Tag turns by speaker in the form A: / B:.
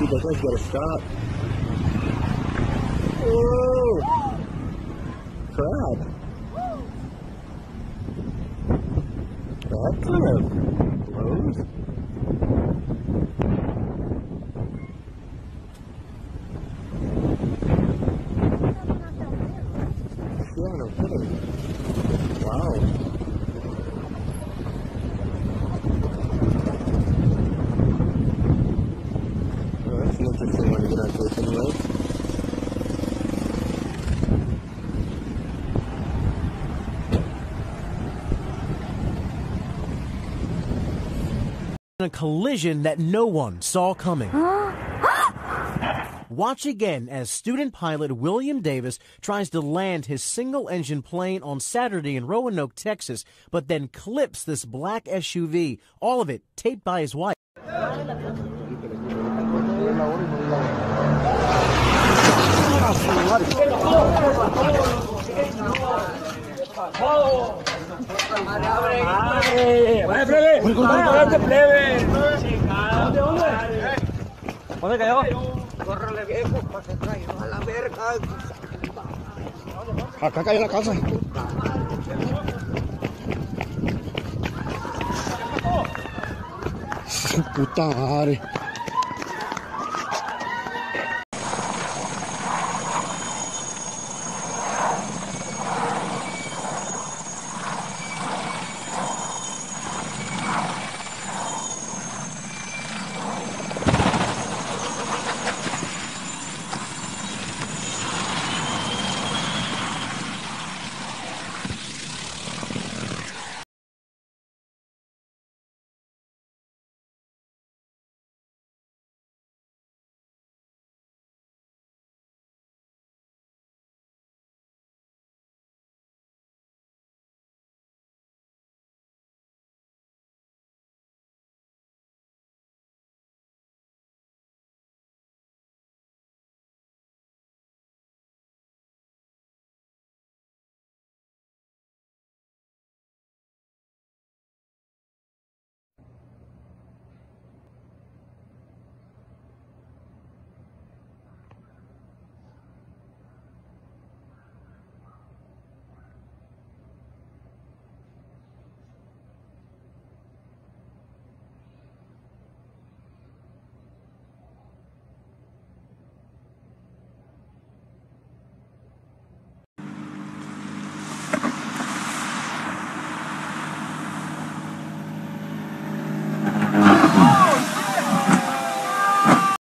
A: Someone's got to stop. Whoa! Crab. That kind of blows. Interesting one to get onto this anyway.
B: a collision that no one saw coming. Watch again as student pilot William Davis tries to land his single engine plane on Saturday in Roanoke, Texas, but then clips this black SUV, all of it taped by his wife.
C: de la hora y no de la ¿Dónde, cayó? ¡Córrele, viejo! ¡Para que caiga a la verga!
A: Acá cayó la casa. Puta madre.